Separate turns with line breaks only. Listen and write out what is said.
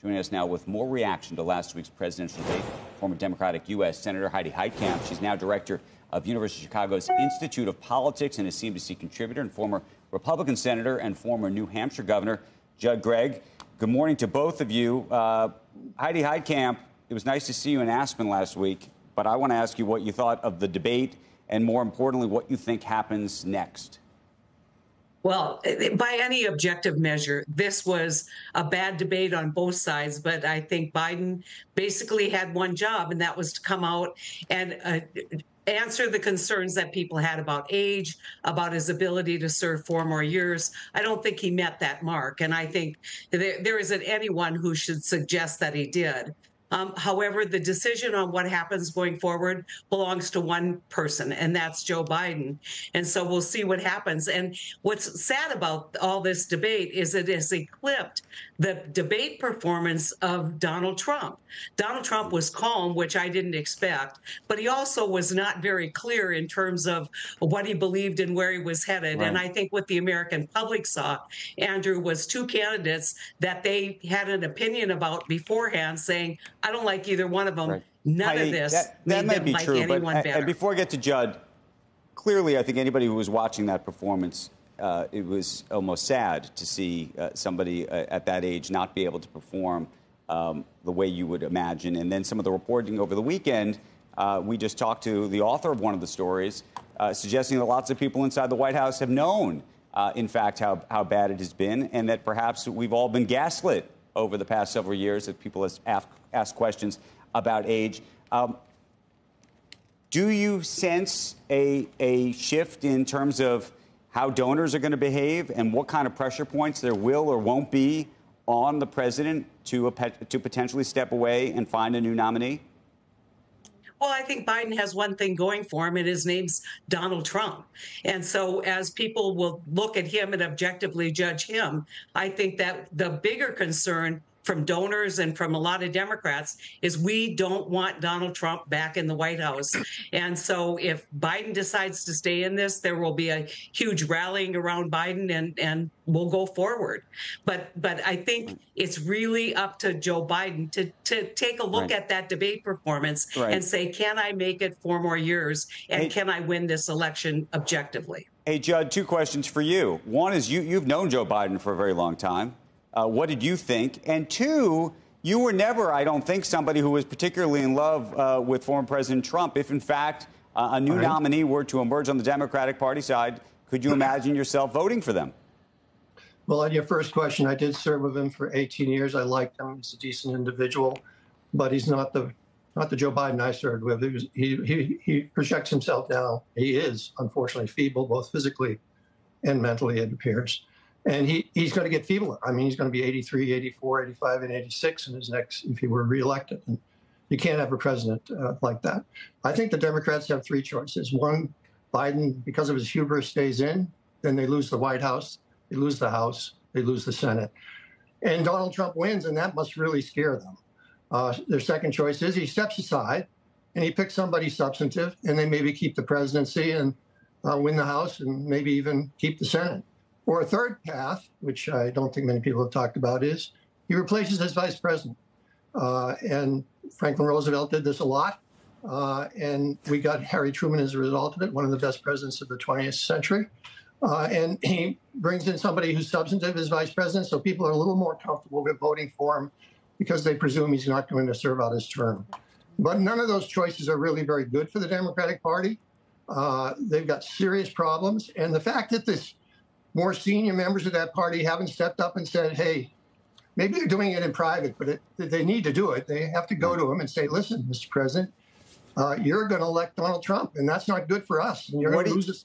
Joining us now with more reaction to last week's presidential debate, former Democratic U.S. Senator Heidi Heitkamp. She's now director of University of Chicago's Institute of Politics and a CNBC contributor and former Republican senator and former New Hampshire governor, Judd Gregg. Good morning to both of you. Uh, Heidi Heitkamp, it was nice to see you in Aspen last week, but I want to ask you what you thought of the debate and, more importantly, what you think happens next.
Well, by any objective measure, this was a bad debate on both sides. But I think Biden basically had one job, and that was to come out and uh, answer the concerns that people had about age, about his ability to serve four more years. I don't think he met that mark. And I think there, there isn't anyone who should suggest that he did. Um, however, the decision on what happens going forward belongs to one person, and that's Joe Biden. And so we'll see what happens. And what's sad about all this debate is it has eclipsed the debate performance of Donald Trump. Donald Trump was calm, which I didn't expect, but he also was not very clear in terms of what he believed and where he was headed. Right. And I think what the American public saw, Andrew, was two candidates that they had an opinion about beforehand saying, I don't like either one of them. Right. None Heidi, of this that, that might be like true, but
and before I get to Judd, clearly, I think anybody who was watching that performance, uh, it was almost sad to see uh, somebody uh, at that age not be able to perform um, the way you would imagine. And then some of the reporting over the weekend, uh, we just talked to the author of one of the stories, uh, suggesting that lots of people inside the White House have known, uh, in fact, how, how bad it has been, and that perhaps we've all been gaslit over the past several years as people have asked, questions about age. Um, do you sense a, a shift in terms of how donors are going to behave and what kind of pressure points there will or won't be on the president to, to potentially step away and find a new nominee?
Well, I think Biden has one thing going for him, and his name's Donald Trump. And so, as people will look at him and objectively judge him, I think that the bigger concern from donors and from a lot of Democrats is we don't want Donald Trump back in the White House. And so if Biden decides to stay in this, there will be a huge rallying around Biden and, and we'll go forward. But but I think it's really up to Joe Biden to, to take a look right. at that debate performance right. and say, can I make it four more years and hey, can I win this election objectively?
Hey, Judd, two questions for you. One is you, you've known Joe Biden for a very long time. Uh, what did you think? And two, you were never, I don't think, somebody who was particularly in love uh, with former President Trump. If, in fact, uh, a new right. nominee were to emerge on the Democratic Party side, could you imagine yourself voting for them?
Well, on your first question, I did serve with him for 18 years. I liked him. He's a decent individual, but he's not the not the Joe Biden I served with. He, was, he, he, he projects himself now. He is, unfortunately, feeble, both physically and mentally, it appears and he, he's going to get feebler. I mean, he's going to be 83, 84, 85, and 86 in his next if he were reelected. And you can't have a president uh, like that. I think the Democrats have three choices. One, Biden, because of his hubris, stays in. Then they lose the White House, they lose the House, they lose the Senate, and Donald Trump wins, and that must really scare them. Uh, their second choice is he steps aside and he picks somebody substantive, and they maybe keep the presidency and uh, win the House and maybe even keep the Senate. Or a third path, which I don't think many people have talked about, is he replaces his vice president. Uh, and Franklin Roosevelt did this a lot. Uh, and we got Harry Truman as a result of it, one of the best presidents of the 20th century. Uh, and he brings in somebody who's substantive as vice president, so people are a little more comfortable with voting for him because they presume he's not going to serve out his term. But none of those choices are really very good for the Democratic Party. Uh, they've got serious problems. And the fact that this more senior members of that party haven't stepped up and said, hey, maybe they're doing it in private, but it, they need to do it. They have to go to him and say, listen, Mr. President, uh, you're going to elect Donald Trump, and that's not good for us, and you're going to lose this.